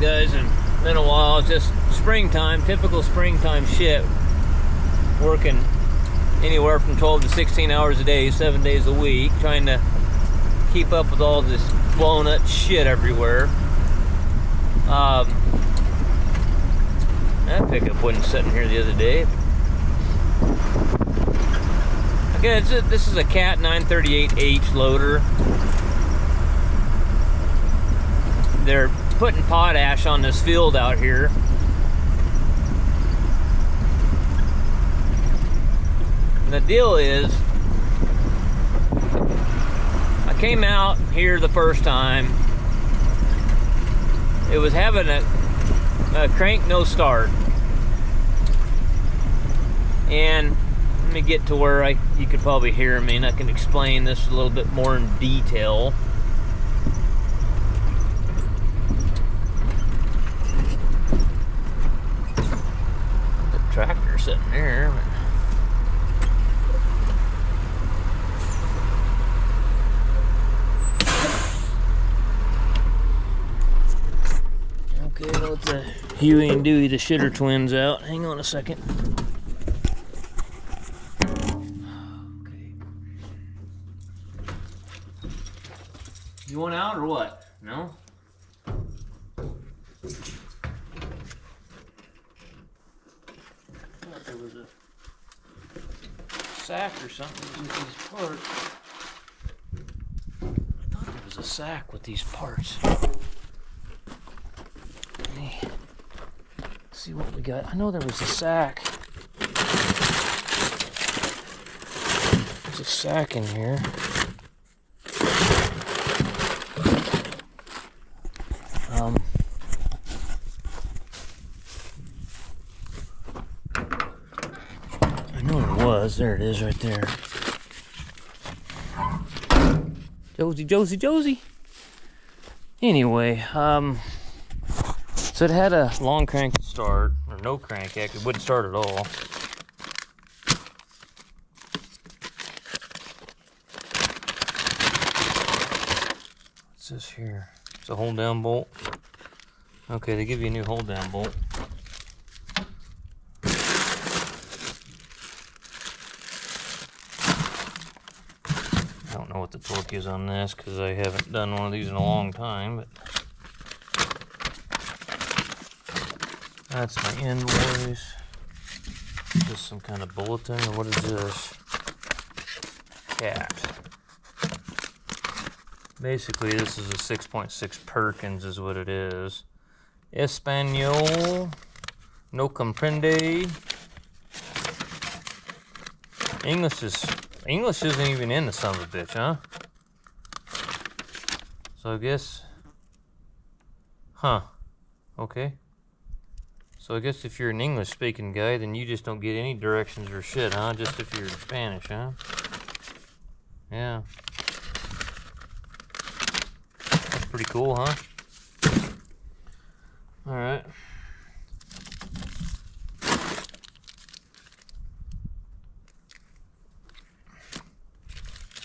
guys, and been a while. Just springtime, typical springtime shit. Working anywhere from 12 to 16 hours a day, seven days a week, trying to keep up with all this blown up shit everywhere. Um, that pickup wasn't sitting here the other day. Okay, a, this is a Cat 938H loader. They're putting potash on this field out here. And the deal is, I came out here the first time. It was having a, a crank no start. And let me get to where I you could probably hear me and I can explain this a little bit more in detail. Tractor sitting there. Okay, let the Huey and Dewey, the shitter twins, out. Hang on a second. Okay. You want out or what? No? Sack or something with these parts. I thought there was a sack with these parts. See what we got. I know there was a sack. There's a sack in here. Um, was. There it is right there. Josie, Josie, Josie. Anyway, um, so it had a long crank start, or no crank, actually, it wouldn't start at all. What's this here? It's a hold down bolt. Okay, they give you a new hold down bolt. Is on this because I haven't done one of these in a long time. But that's my invoice. Just some kind of bulletin what is this? Cat. Basically, this is a 6.6 .6 Perkins is what it is. Espanol. No comprende. English is English isn't even in the son of a bitch, huh? So I guess... Huh. Okay. So I guess if you're an English-speaking guy, then you just don't get any directions or shit, huh? Just if you're in Spanish, huh? Yeah. That's pretty cool, huh? Alright.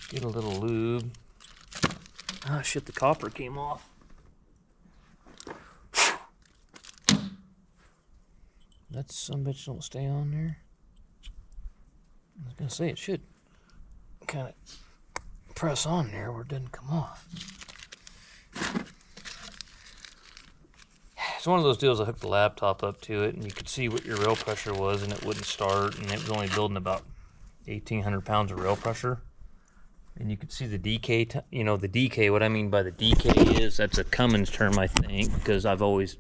Get a little lube. Ah, oh, shit, the copper came off. That some bitch don't stay on there. I was gonna say it should kind of press on there where it doesn't come off. It's one of those deals I hooked the laptop up to it and you could see what your rail pressure was and it wouldn't start and it was only building about 1800 pounds of rail pressure and you can see the decay you know the decay what i mean by the decay is that's a cummins term i think because i've always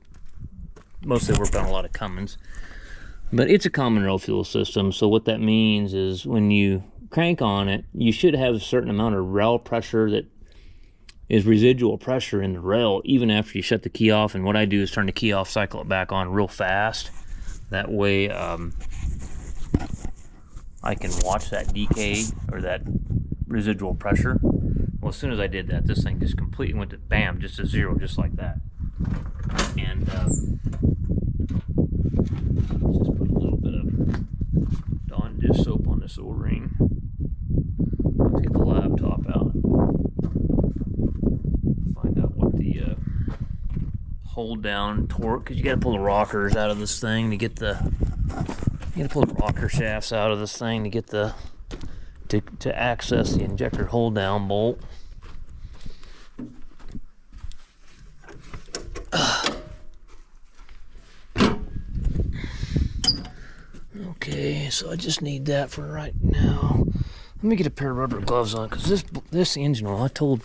mostly worked on a lot of cummins. But it's a common rail fuel system so what that means is when you crank on it you should have a certain amount of rail pressure that is residual pressure in the rail even after you shut the key off. And what i do is turn the key off cycle it back on real fast. That way um, i can watch that decay or that residual pressure. Well, as soon as I did that, this thing just completely went to bam, just to zero, just like that. And uh, just put a little bit of Dawn dish soap on this O-ring. Let's get the laptop out. Find out what the uh, hold down torque because you got to pull the rockers out of this thing to get the you got to pull the rocker shafts out of this thing to get the to, to access the injector hold down bolt okay so I just need that for right now let me get a pair of rubber gloves on because this this engine oil I told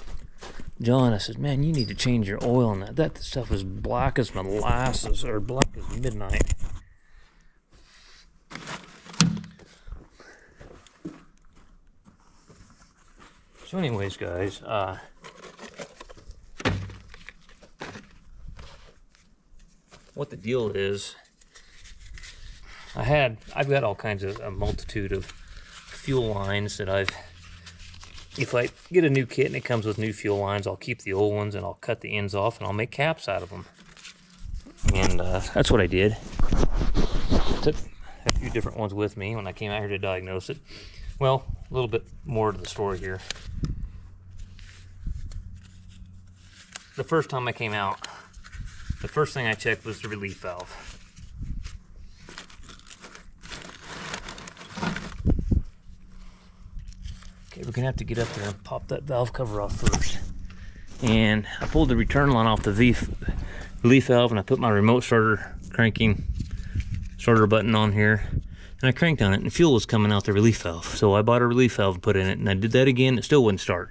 John, I said, man, you need to change your oil on that. That stuff is black as molasses or black as midnight. So anyways, guys, uh, what the deal is, I had, I've got all kinds of, a multitude of fuel lines that I've if I get a new kit and it comes with new fuel lines, I'll keep the old ones and I'll cut the ends off and I'll make caps out of them. And uh, that's what I did. Took a few different ones with me when I came out here to diagnose it. Well, a little bit more to the story here. The first time I came out, the first thing I checked was the relief valve. Okay, we're gonna have to get up there and pop that valve cover off first. And I pulled the return line off the relief valve and I put my remote starter cranking starter button on here. And I cranked on it and fuel was coming out the relief valve. So I bought a relief valve and put in it and I did that again, it still wouldn't start.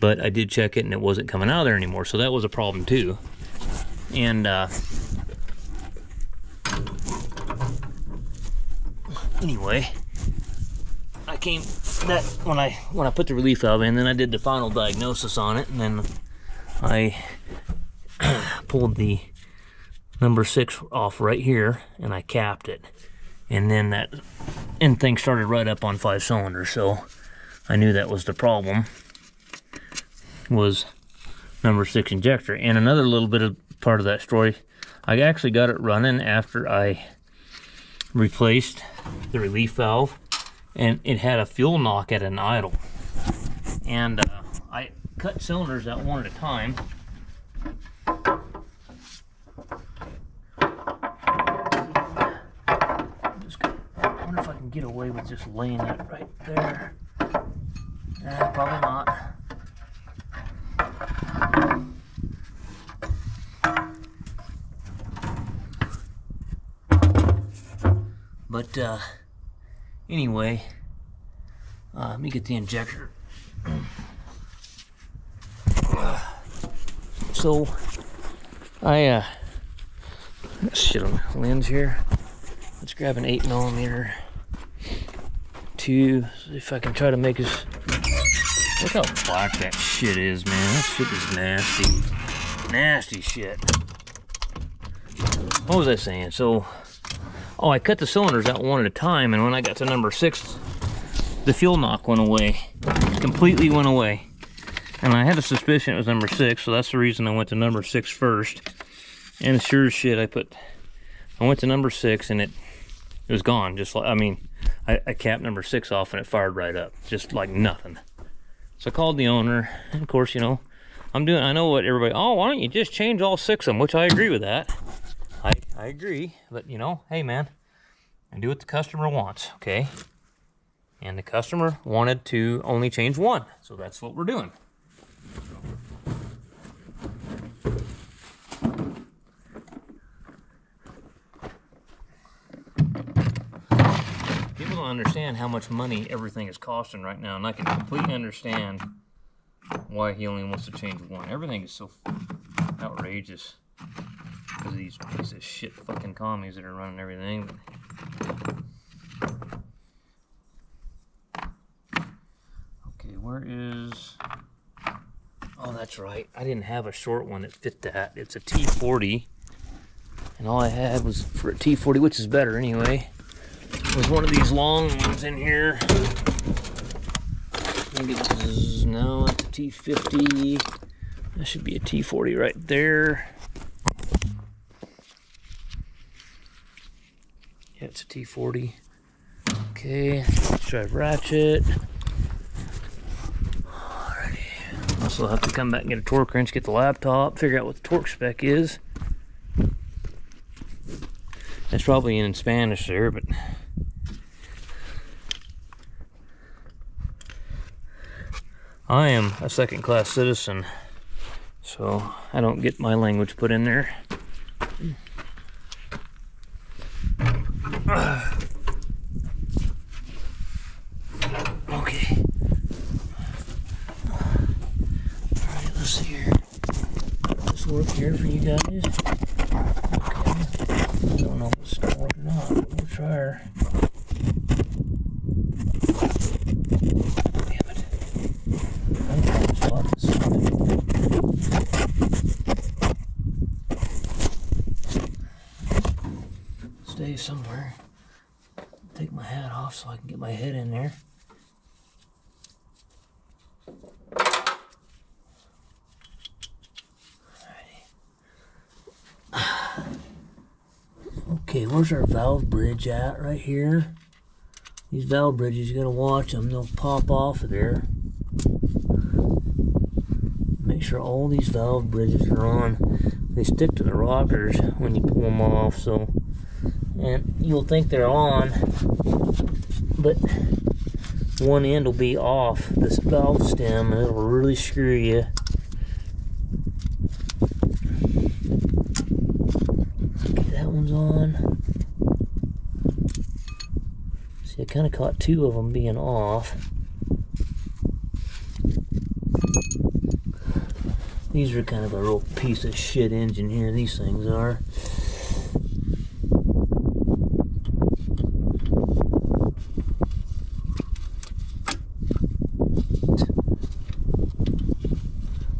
But I did check it and it wasn't coming out there anymore. So that was a problem too. And uh, anyway, I came that when I when I put the relief valve in, then I did the final diagnosis on it, and then I pulled the number six off right here, and I capped it, and then that end thing started right up on five cylinders. So I knew that was the problem. Was number six injector, and another little bit of part of that story. I actually got it running after I replaced the relief valve and it had a fuel knock at an idle. And uh, I cut cylinders out one at a time. Can get away with just laying it right there. Eh, probably not. But uh, Anyway, uh, let me get the injector. So, I, uh, shit on lens here. Let's grab an 8 millimeter. If I can try to make this. Look how black that shit is, man. That shit is nasty. Nasty shit. What was I saying? So, Oh, I cut the cylinders out one at a time, and when I got to number six, the fuel knock went away. Completely went away. And I had a suspicion it was number six, so that's the reason I went to number six first. And sure as shit, I put, I went to number six, and it, it was gone. Just like, I mean, I, I capped number six off, and it fired right up, just like nothing. So I called the owner, and of course, you know, I'm doing, I know what everybody, oh, why don't you just change all six of them, which I agree with that. I, I agree, but you know, hey man, I do what the customer wants, okay? And the customer wanted to only change one, so that's what we're doing. Understand how much money everything is costing right now, and I can completely understand why he only wants to change one. Everything is so outrageous because of these pieces of shit fucking commies that are running everything. Okay, where is... Oh, that's right. I didn't have a short one that fit that. It's a T40. And all I had was for a T40, which is better anyway, was one of these long ones in here. Maybe this is, no, it's a T50. That should be a T40 right there. Yeah, it's a T40. Okay, try ratchet. Alrighty. Also have to come back and get a torque wrench, get the laptop, figure out what the torque spec is. It's probably in Spanish there, but I am a second class citizen, so I don't get my language put in there. Okay. Alright, let's see here. This work here for you guys. Okay. I don't know if it's gonna work or not, but we'll try her. Damn it. I'm trying to spot this. Stay somewhere. Take my hat off so I can get my head in there. Okay, where's our valve bridge at right here? These valve bridges, you gotta watch them, they'll pop off of there. Make sure all these valve bridges are on. They stick to the rockers when you pull them off, so, and you'll think they're on, but one end will be off this valve stem and it'll really screw you. Okay, that one's on. See, I kind of caught two of them being off. These are kind of a real piece of shit engine here, these things are.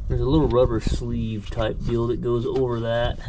There's a little rubber sleeve type deal that goes over that.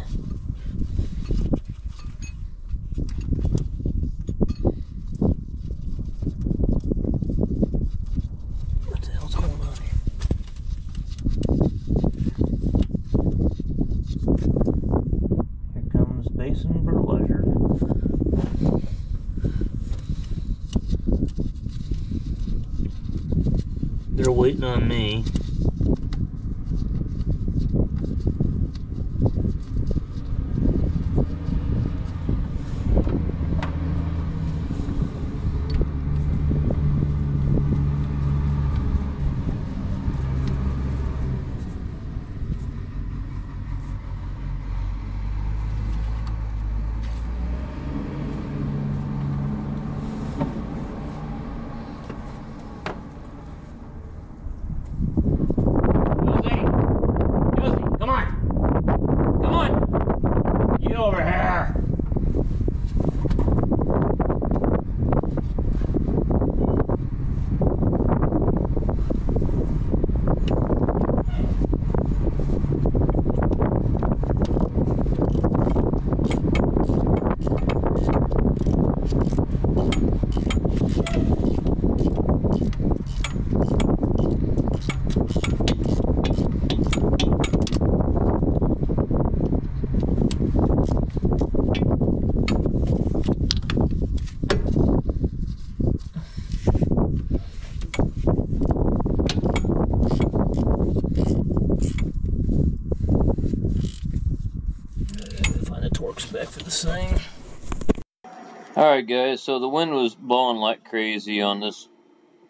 Guys, so the wind was blowing like crazy on this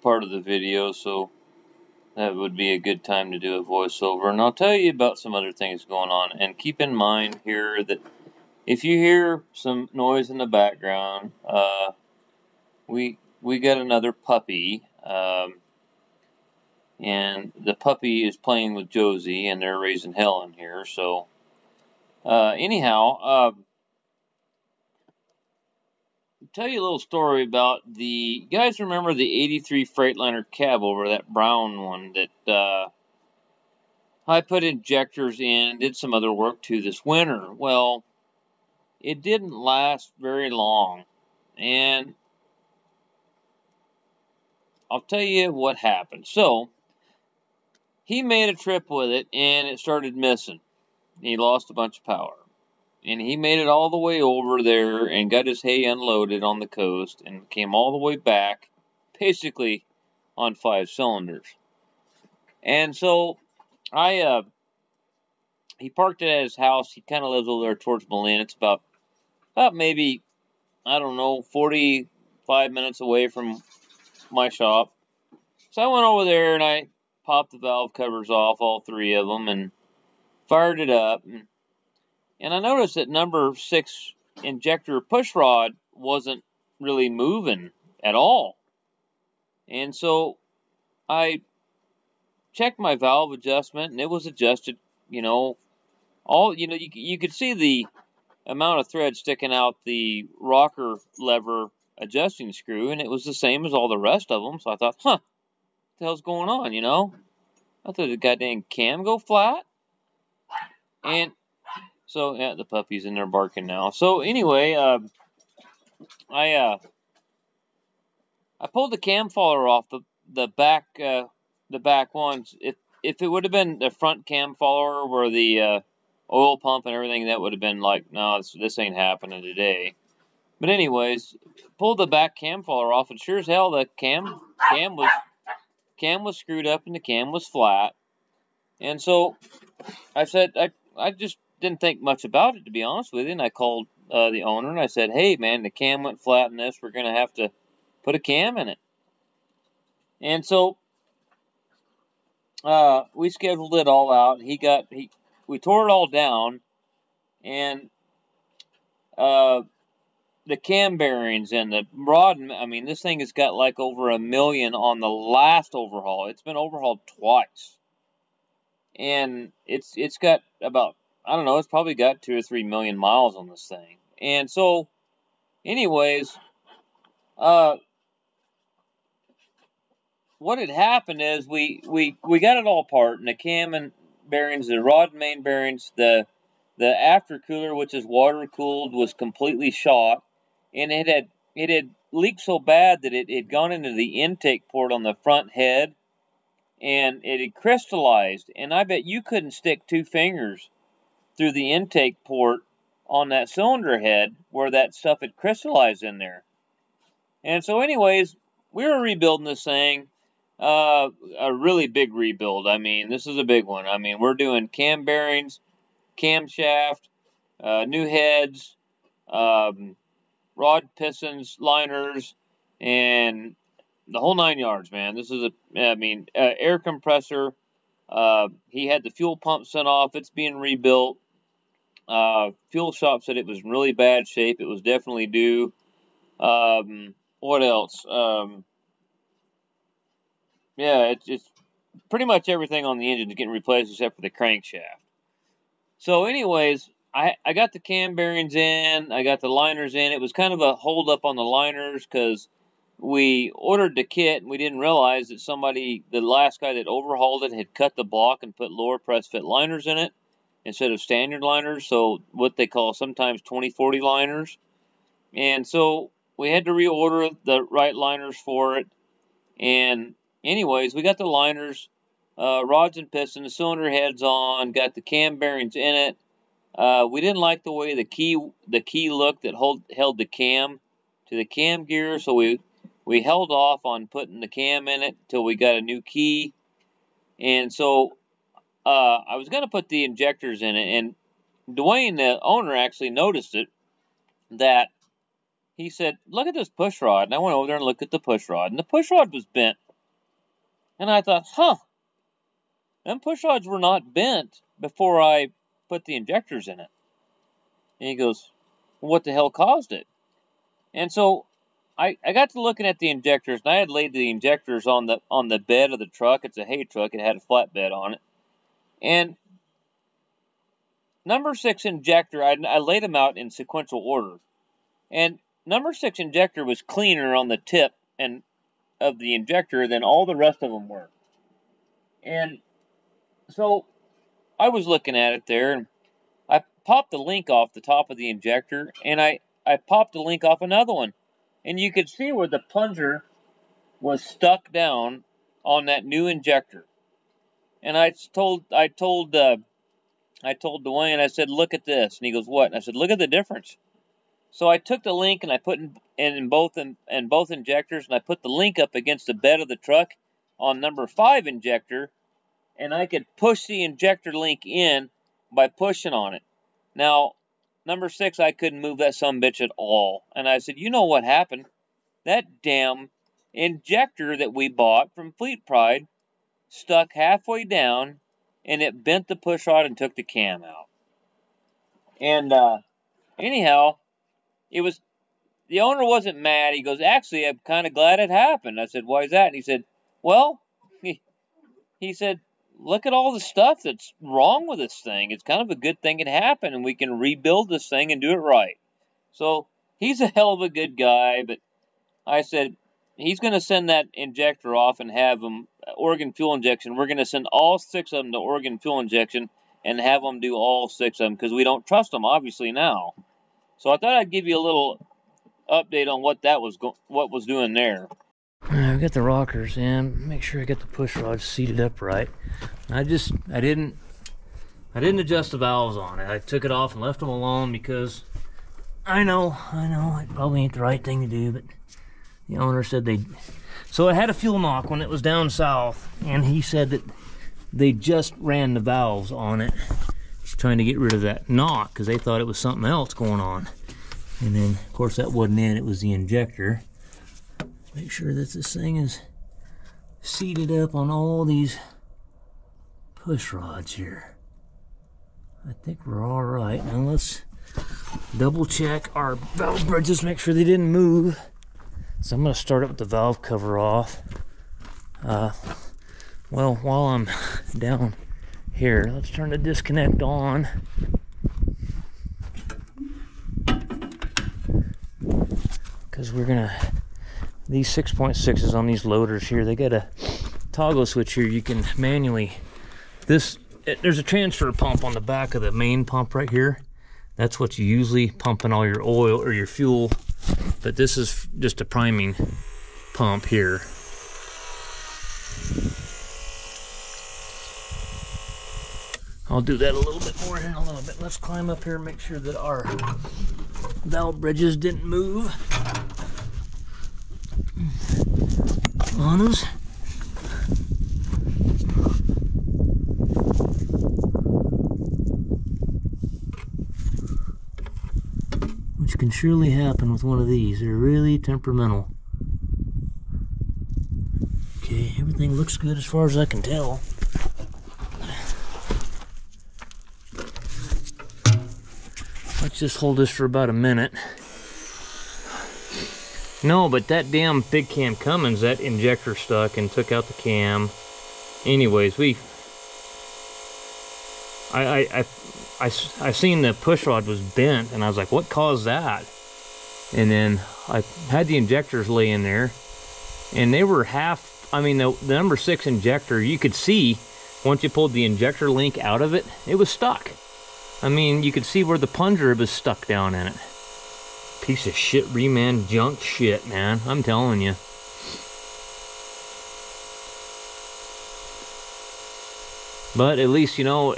part of the video, so that would be a good time to do a voiceover. And I'll tell you about some other things going on. And keep in mind here that if you hear some noise in the background, uh, we we got another puppy. Um, and the puppy is playing with Josie, and they're raising hell in here. So, uh, anyhow, uh, tell you a little story about the guys remember the 83 Freightliner cab over that brown one that uh, I put injectors in, and did some other work to this winter. Well, it didn't last very long, and I'll tell you what happened. So, he made a trip with it, and it started missing. He lost a bunch of power. And he made it all the way over there and got his hay unloaded on the coast and came all the way back, basically on five cylinders. And so, I, uh, he parked it at his house. He kind of lives over there towards Malin. It's about about maybe, I don't know, 45 minutes away from my shop. So I went over there and I popped the valve covers off, all three of them, and fired it up. And, and I noticed that number six injector push rod wasn't really moving at all. And so I checked my valve adjustment and it was adjusted, you know, all, you know, you, you could see the amount of thread sticking out the rocker lever adjusting screw and it was the same as all the rest of them. So I thought, huh, what the hell's going on, you know? I thought the goddamn cam go flat. And so, yeah, the puppy's in there barking now. So anyway, uh, I, uh, I pulled the cam follower off the, the back, uh, the back ones. If, if it would have been the front cam follower where the, uh, oil pump and everything, that would have been like, no, this, this ain't happening today. But anyways, pulled the back cam follower off, and sure as hell the cam cam was cam was screwed up and the cam was flat. And so I said I I just didn't think much about it to be honest with you. And I called uh, the owner and I said, hey man, the cam went flat in this. We're gonna have to put a cam in it. And so uh, we scheduled it all out. He got he we tore it all down, and uh, the cam bearings and the rod. I mean, this thing has got like over a million on the last overhaul. It's been overhauled twice, and it's it's got about I don't know. It's probably got two or three million miles on this thing. And so, anyways, uh, what had happened is we we we got it all apart, and the cam and bearings, the rod and main bearings, the the after cooler, which is water cooled, was completely shot, and it had it had leaked so bad that it had gone into the intake port on the front head, and it had crystallized. And I bet you couldn't stick two fingers through the intake port on that cylinder head where that stuff had crystallized in there. And so, anyways, we were rebuilding this thing uh, a really big rebuild. I mean, this is a big one. I mean, we're doing cam bearings, camshaft, uh, new heads, um, rod pistons, liners, and the whole nine yards, man. This is a, I mean, uh, air compressor. Uh, he had the fuel pump sent off. It's being rebuilt. Uh, fuel shop said it was in really bad shape. It was definitely due. Um, what else? Um, yeah, it's, it's pretty much everything on the engine is getting replaced except for the crankshaft. So, anyways, I, I got the cam bearings in, I got the liners in. It was kind of a hold up on the liners because we ordered the kit and we didn't realize that somebody, the last guy that overhauled it, had cut the block and put lower press fit liners in it instead of standard liners. So, what they call sometimes 2040 liners. And so we had to reorder the right liners for it. And anyways, we got the liners, uh, rods and pistons, the cylinder heads on, got the cam bearings in it. Uh, we didn't like the way the key the key looked that hold, held the cam to the cam gear, so we we held off on putting the cam in it till we got a new key. And so uh, I was going to put the injectors in it, and Dwayne, the owner, actually noticed it that he said, "Look at this push rod." And I went over there and looked at the push rod, and the push rod was bent and I thought, huh, them push rods were not bent before I put the injectors in it. And he goes, what the hell caused it? And so I, I got to looking at the injectors, and I had laid the injectors on the on the bed of the truck. It's a hay truck. It had a flatbed on it. And number six injector, I, I laid them out in sequential order. And number six injector was cleaner on the tip and of the injector than all the rest of them were. And so I was looking at it there and I popped the link off the top of the injector and I, I popped the link off another one. And you could see where the plunger was stuck down on that new injector. And I told I told uh, I told Dwayne I said look at this and he goes what and I said look at the difference so I took the link and I put in, in both in, in both injectors and I put the link up against the bed of the truck on number five injector, and I could push the injector link in by pushing on it. Now, number six, I couldn't move that some bitch at all. And I said, you know what happened? That damn injector that we bought from Fleet Pride stuck halfway down and it bent the push rod and took the cam out. And uh, anyhow, it was the owner wasn't mad. He goes, actually, I'm kind of glad it happened. I said, why is that? And he said, well, he, he said, look at all the stuff that's wrong with this thing. It's kind of a good thing it happened, and we can rebuild this thing and do it right. So he's a hell of a good guy, but I said, he's going to send that injector off and have them uh, Oregon fuel injection. We're going to send all six of them to Oregon fuel injection and have them do all six of them because we don't trust them obviously now. So I thought I'd give you a little update on what that was go- what was doing there. I got the rockers in. Make sure I get the push rods seated up right. I just I didn't I didn't adjust the valves on it. I took it off and left them alone because I know I know it probably ain't the right thing to do, but the owner said they. So I had a fuel knock when it was down south, and he said that they just ran the valves on it, trying to get rid of that knock because they thought it was something else going on. And then, of course, that wasn't it; it was the injector. Make sure that this thing is seated up on all these push rods here. I think we're all right. Now let's double check our valve bridges, make sure they didn't move. So I'm going to start up with the valve cover off. Uh, well, while I'm down here, let's turn the disconnect on. Because we're going to, these 6.6s on these loaders here, they got a toggle switch here. You can manually, this, it, there's a transfer pump on the back of the main pump right here. That's what you usually pumping all your oil or your fuel but this is just a priming pump here. I'll do that a little bit more in a little bit. Let's climb up here and make sure that our valve bridges didn't move on us. Can surely happen with one of these. They're really temperamental. Okay, everything looks good as far as I can tell. Let's just hold this for about a minute. No, but that damn big cam Cummins, that injector stuck and took out the cam. Anyways, we... I, I, I, I seen the push rod was bent and I was like, what caused that? And then I had the injectors lay in there and they were half, I mean, the, the number six injector, you could see once you pulled the injector link out of it, it was stuck. I mean, you could see where the plunger was stuck down in it. Piece of shit reman junk shit, man. I'm telling you. But at least, you know,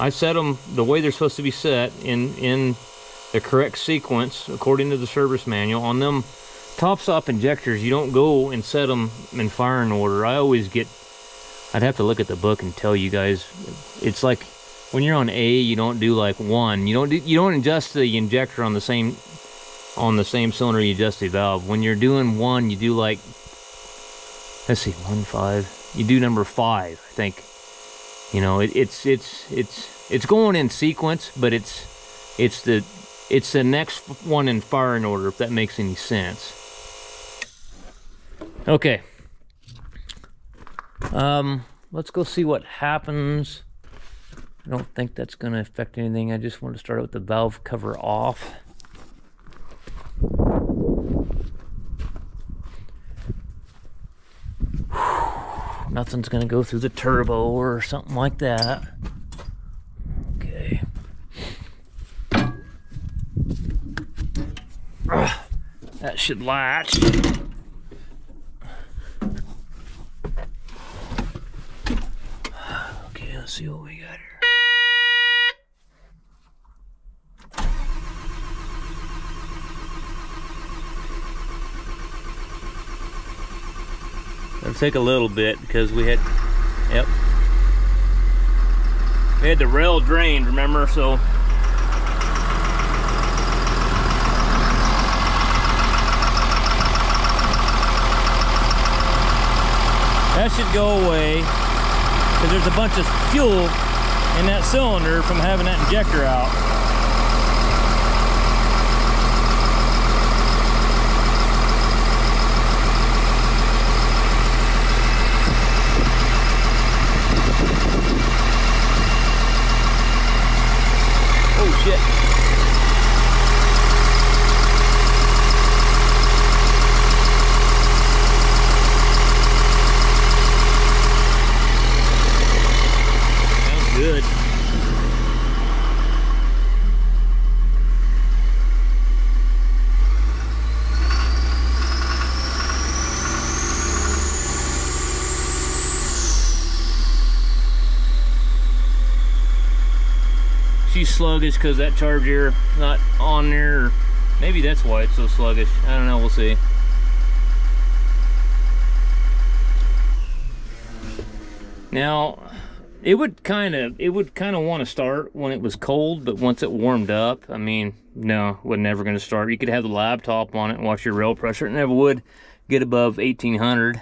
I set them the way they're supposed to be set in, in the correct sequence according to the service manual. On them top stop injectors, you don't go and set them in firing order. I always get, I'd have to look at the book and tell you guys, it's like when you're on A, you don't do like one. You don't do, you don't adjust the injector on the same on the same cylinder you adjust the valve. When you're doing one, you do like let's see, one five. You do number five, I think. You know, it, it's it's it's it's going in sequence, but it's it's the it's the next one in firing order, if that makes any sense. Okay. Um, let's go see what happens. I don't think that's going to affect anything. I just want to start with the valve cover off. Nothing's gonna go through the turbo or something like that. Okay. that should latch. Okay, let's see what we got It took a little bit because we had, yep. We had the rail drained, remember? So That should go away because there's a bunch of fuel in that cylinder from having that injector out. Shit. Sounds good. She's sluggish because that charge charger not on there. Or maybe that's why it's so sluggish. I don't know. We'll see. Now, it would kind of it would kind of want to start when it was cold, but once it warmed up, I mean, no, was never going to start. You could have the laptop on it and watch your rail pressure. It never would get above 1800.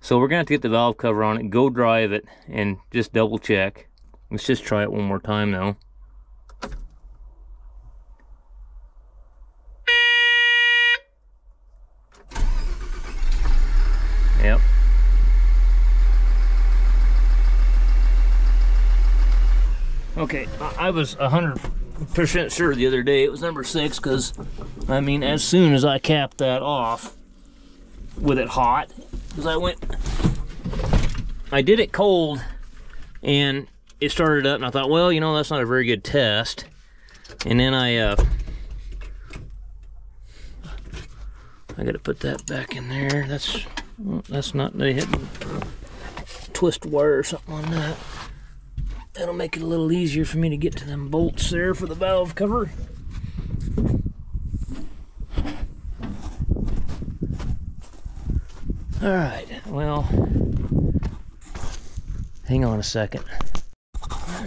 So we're gonna have to get the valve cover on it, go drive it, and just double check. Let's just try it one more time now. Yep. Okay, I I was a hundred percent sure the other day it was number six because, I mean, as soon as I capped that off with it hot, because I went, I did it cold, and it started up, and I thought, well, you know, that's not a very good test, and then I, uh, I got to put that back in there. That's well, that's not they hit twist wire or something on that. That'll make it a little easier for me to get to them bolts there for the valve cover. All right, well, hang on a second.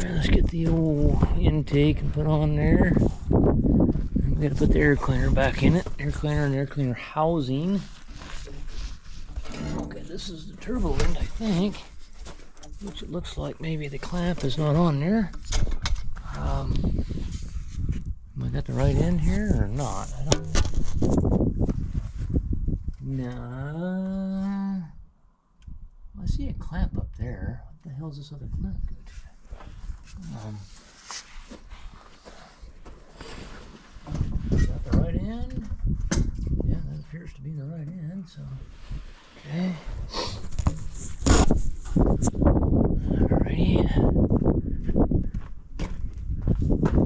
Let's get the old intake and put on there. I'm gonna put the air cleaner back in it. Air cleaner and air cleaner housing. Okay, this is the turbo end, I think which it looks like maybe the clamp is not on there. Um, am I got the right end here or not? I don't. No. I see a clamp up there. What the hell is this other clamp? Um, is that the right end? Yeah, that appears to be the right end. So, okay. Alrighty.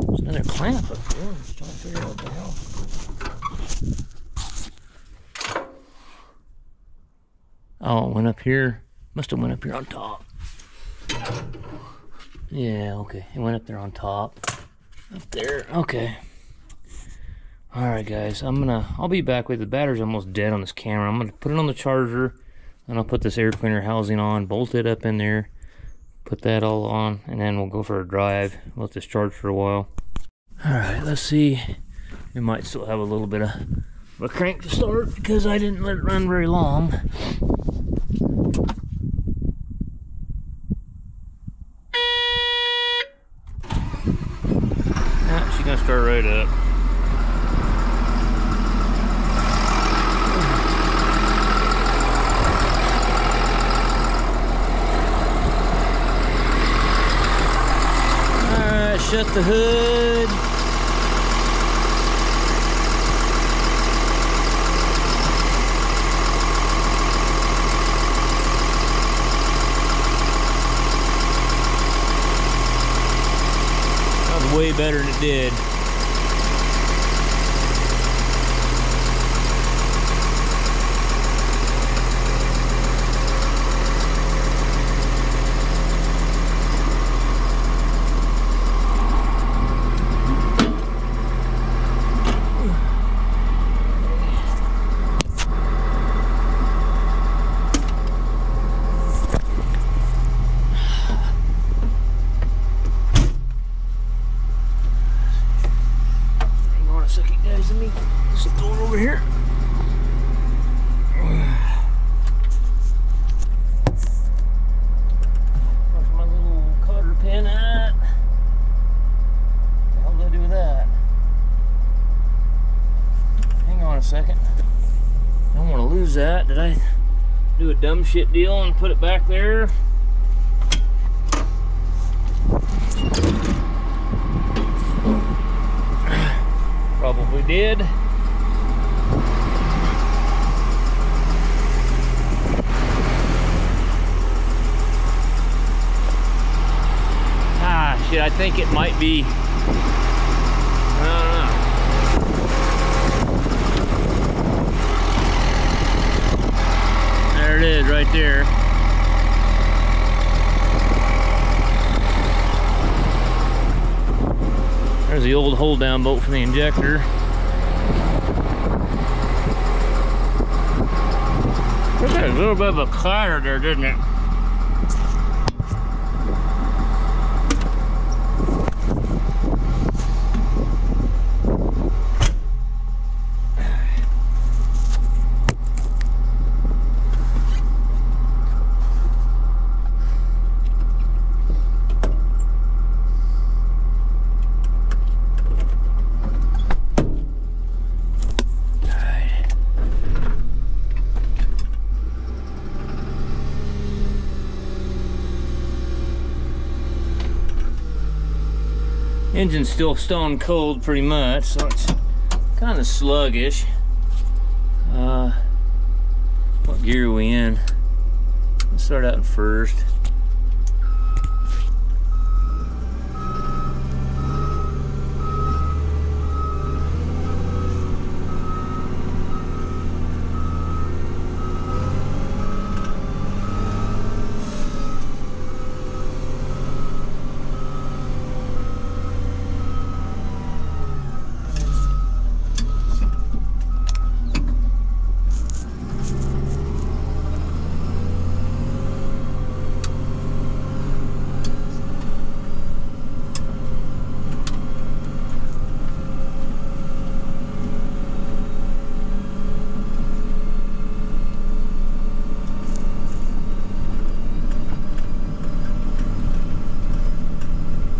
There's another clamp up there. I'm just trying to figure out what the hell. Oh, it went up here. Must have went up here on top. Yeah, okay. It went up there on top. Up there. Okay. Alright guys, I'm gonna I'll be back with the battery's almost dead on this camera. I'm gonna put it on the charger and I'll put this air cleaner housing on, bolt it up in there, put that all on, and then we'll go for a drive. Let this charge for a while. All right, let's see. We might still have a little bit of a crank to start because I didn't let it run very long. Yeah, she's gonna start right up. Alright, shut the hood. That was way better than it did. Hang on a second, guys. Let me just throw it over here. Second. I don't want to lose that. Did I do a dumb shit deal and put it back there? Probably did. Ah, shit, I think it might be. I don't know. There it is, right there. There's the old hold down bolt for the injector. Look at a little bit of a clatter there, didn't it? Engine's still stone cold pretty much, so it's kind of sluggish. Uh, what gear are we in? Let's start out in first.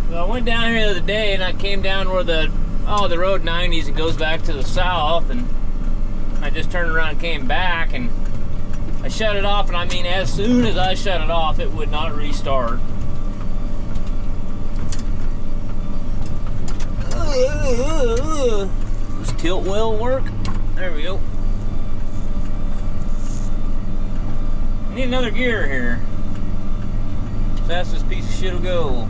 Well, I went down here the other day and I came down where the oh the road 90s and goes back to the south and I just turned around and came back and I shut it off and I mean as soon as I shut it off it would not restart. Does tilt wheel work? There we go. Need another gear here. Fastest piece of shit will go.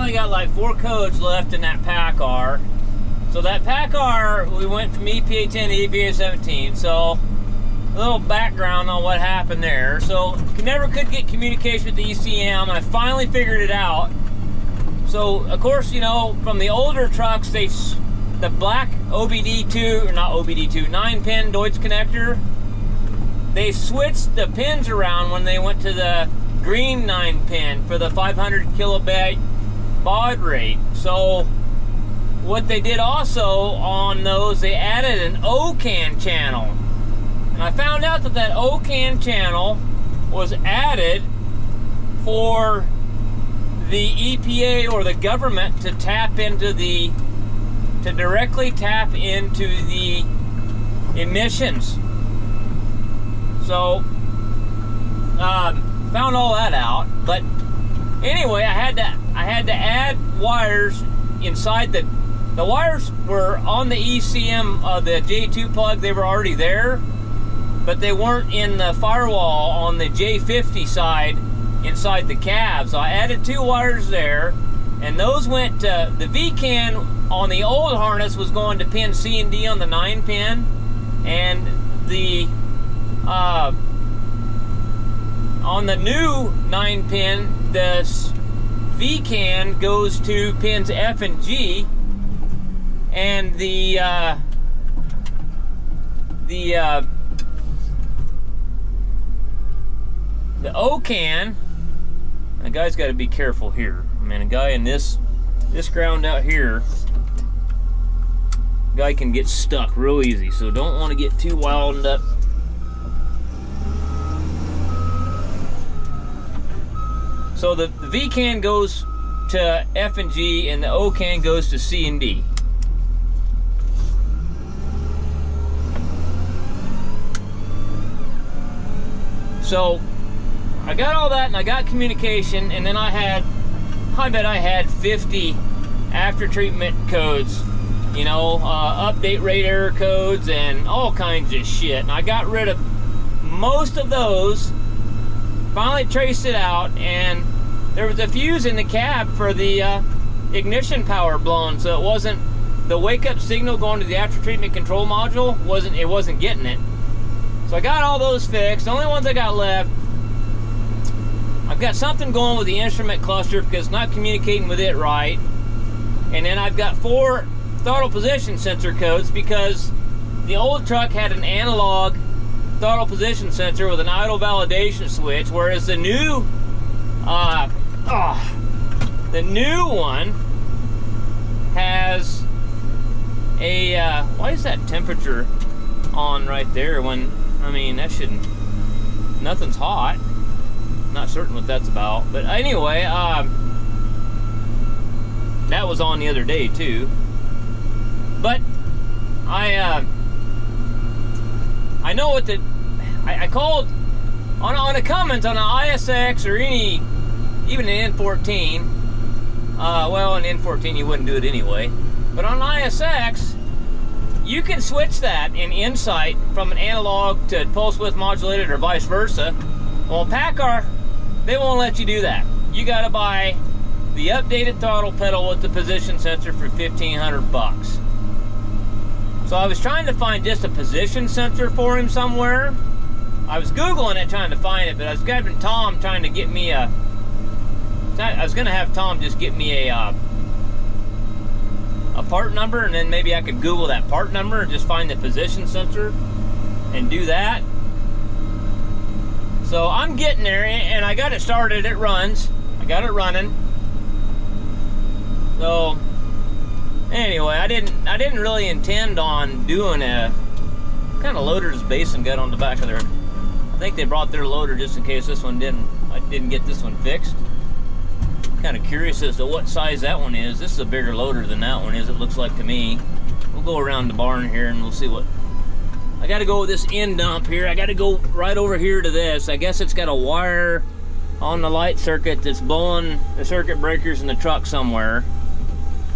I only got like four codes left in that PACCAR. So that PACCAR, we went from EPA 10 to EPA 17. So a little background on what happened there. So never could get communication with the ECM, I finally figured it out. So of course, you know, from the older trucks, they the black OBD2 or not OBD2 nine pin Deutsch connector. They switched the pins around when they went to the green nine pin for the 500 kilobyte baud rate. So what they did also on those, they added an OCAN channel. And I found out that that OCAN channel was added for the EPA or the government to tap into the to directly tap into the emissions. So um, found all that out, but anyway, I had to I had to add wires inside the the wires were on the ECM of the J2 plug. They were already there, but they weren't in the firewall on the J50 side inside the cab. So I added two wires there, and those went to the VCAN on the old harness was going to pin C and D on the nine pin, and the uh, on the new 9 pin, this VCAN goes to pins F and G, and the uh, the uh, the OCAN. The guy's got to be careful here. I mean, a guy in this this ground out here, guy can get stuck real easy. So don't want to get too wound up. So the, V can goes to F and G, and the O can goes to C and D. So I got all that and I got communication and then I had, I bet I had 50 after treatment codes, you know, uh, update rate error codes and all kinds of shit. And I got rid of most of those, finally traced it out and there was a fuse in the cab for the uh, ignition power blown so it wasn't, the wake up signal going to the after treatment control module wasn't, it wasn't getting it. So I got all those fixed. The only ones I got left, I've got something going with the instrument cluster because it's not communicating with it right. And then I've got four throttle position sensor codes because the old truck had an analog throttle position sensor with an idle validation switch, whereas the new, uh, oh, the new one has a, uh, why is that temperature on right there when I mean, that shouldn't. Nothing's hot. Not certain what that's about. But anyway, um, that was on the other day too. But I, uh, I know what the. I, I called on on a comment on an ISX or any, even an N14. Uh, well, an N14 you wouldn't do it anyway. But on ISX, you can switch that in INSITE from an analog to pulse width modulated or vice versa. Well, PACCAR, they won't let you do that. You got to buy the updated throttle pedal with the position sensor for 1500 bucks. So I was trying to find just a position sensor for him somewhere. I was Googling it trying to find it, but I was having Tom trying to get me a. I was going to have Tom just get me a uh, a part number and then maybe I could Google that part number and just find the position sensor and do that. So I'm getting there and I got it started, it runs. I got it running. So anyway, I didn't I didn't really intend on doing a kind of loader's basin gut on the back of there. I think they brought their loader just in case this one didn't I didn't get this one fixed kind of curious as to what size that one is. This is a bigger loader than that one is, it looks like to me. We'll go around the barn here and we'll see what... I got to go with this end dump here. I got to go right over here to this. I guess it's got a wire on the light circuit that's blowing the circuit breakers in the truck somewhere.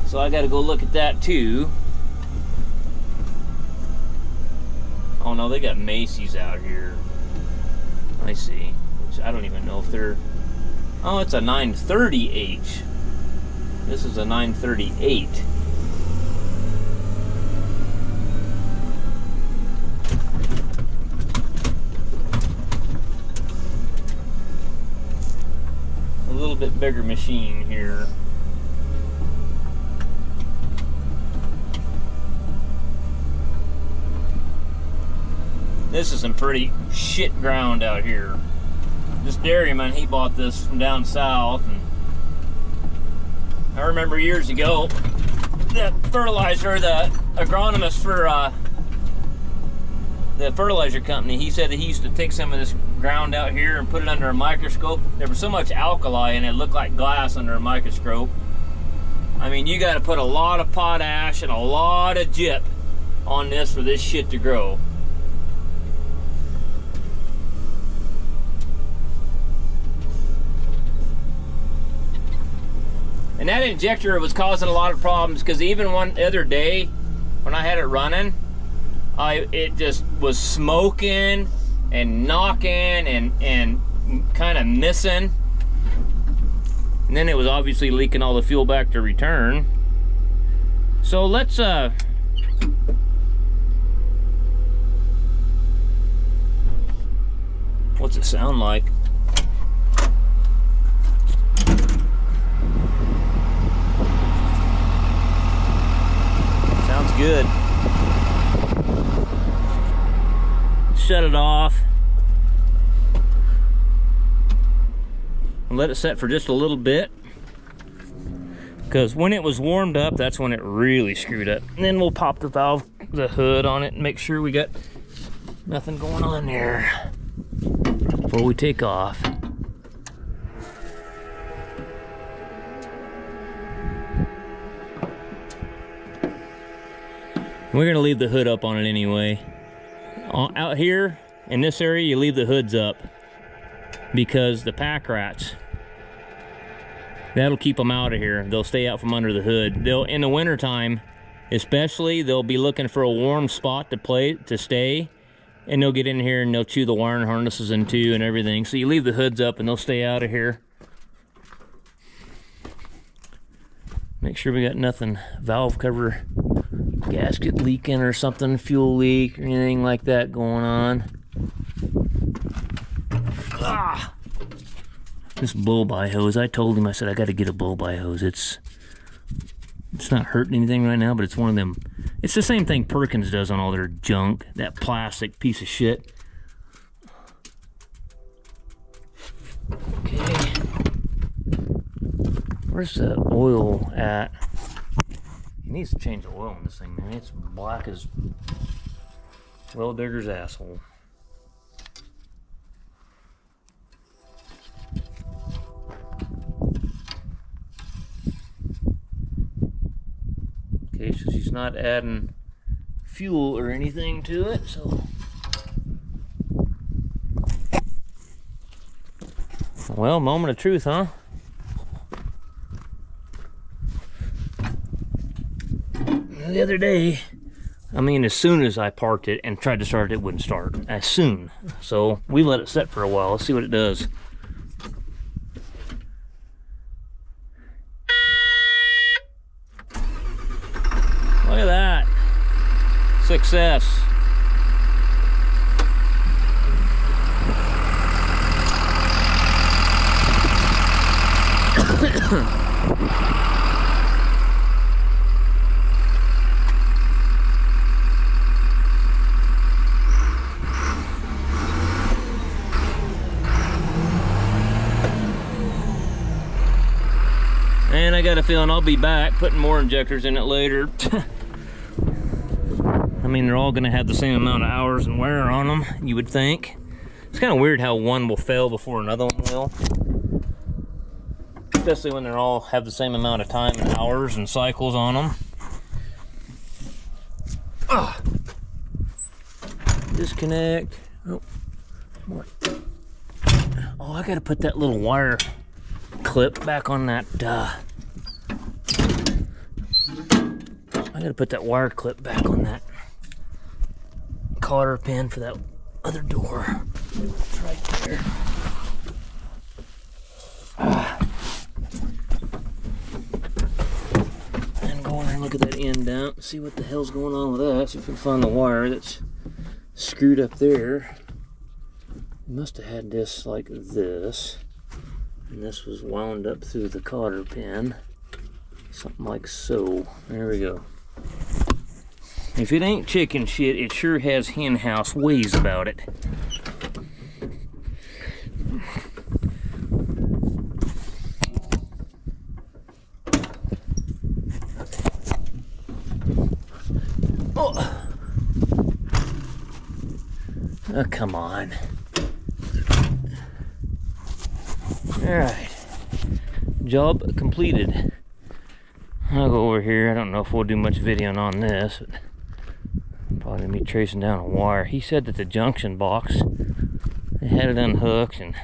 So I got to go look at that too. Oh no, they got Macy's out here. I see. Which I don't even know if they're Oh, it's a 930H. This is a 938. A little bit bigger machine here. This is some pretty shit ground out here this dairyman, he bought this from down south. And I remember years ago, that fertilizer, the agronomist for uh, the fertilizer company, he said that he used to take some of this ground out here and put it under a microscope. There was so much alkali in it, looked like glass under a microscope. I mean, you got to put a lot of potash and a lot of gyp on this for this shit to grow. And that injector was causing a lot of problems because even one other day when I had it running, I it just was smoking and knocking and and kind of missing. And then it was obviously leaking all the fuel back to return. So let's uh What's it sound like? Good. Shut it off. And let it set for just a little bit. Because when it was warmed up, that's when it really screwed up. And then we'll pop the valve, the hood on it and make sure we got nothing going on there before we take off. We're gonna leave the hood up on it anyway. Out here, in this area, you leave the hoods up because the pack rats, that'll keep them out of here. They'll stay out from under the hood. They'll, in the wintertime, especially, they'll be looking for a warm spot to play, to stay, and they'll get in here and they'll chew the wiring harnesses in two and everything. So you leave the hoods up and they'll stay out of here. Make sure we got nothing, valve cover, gasket leaking or something, fuel leak or anything like that going on. Ah! This blow by hose, I told him, I said, I got to get a blow by hose. It's it's not hurting anything right now, but it's one of them. It's the same thing Perkins does on all their junk, that plastic piece of shit. Okay. Where's the oil at? He needs to change the oil in this thing, man. It's black as well digger's asshole. Okay, so she's not adding fuel or anything to it, so. Well, moment of truth, huh? The other day, I mean, as soon as I parked it and tried to start it, it wouldn't start. As soon. So we let it set for a while. Let's see what it does. Look at that. Success. Feeling I'll be back putting more injectors in it later. I mean, they're all gonna have the same amount of hours and wear on them, you would think. It's kind of weird how one will fail before another one will. Especially when they're all have the same amount of time and hours and cycles on them. Disconnect. Oh. Oh, I gotta put that little wire clip back on that uh, I gotta put that wire clip back on that cotter pin for that other door. It's right there. Ah. And go in there and look at that end dump, see what the hell's going on with that. See if we can find the wire that's screwed up there. Must have had this like this. And this was wound up through the cotter pin. Something like so. There we go. If it ain't chicken shit, it sure has hen house ways about it. Oh. oh, come on. Alright. Job completed. I'll go over here. I don't know if we'll do much videoing on this. Probably be tracing down a wire. He said that the junction box, they had it unhooked and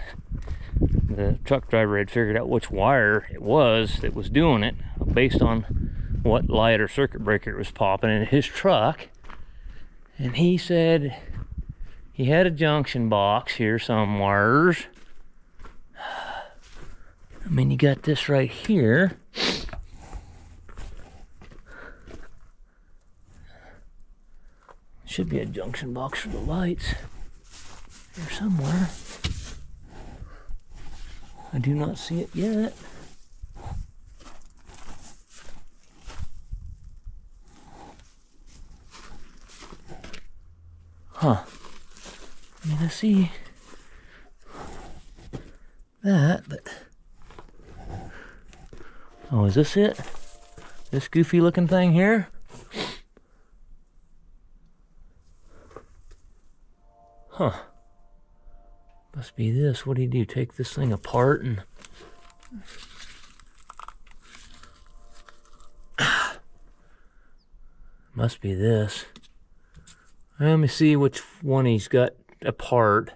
the truck driver had figured out which wire it was that was doing it based on what light or circuit breaker it was popping in his truck. And he said he had a junction box here somewheres. I mean, you got this right here. Should be a junction box for the lights here somewhere. I do not see it yet. Huh. I mean, I see that, but. Oh, is this it? This goofy looking thing here. Huh. Must be this. What do you do? Take this thing apart and. Must be this. Let me see which one he's got apart.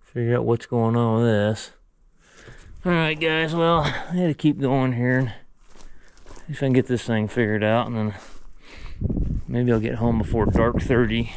Figure out what's going on with this. Alright, guys, well, I had to keep going here. See if I can get this thing figured out, and then maybe I'll get home before dark 30.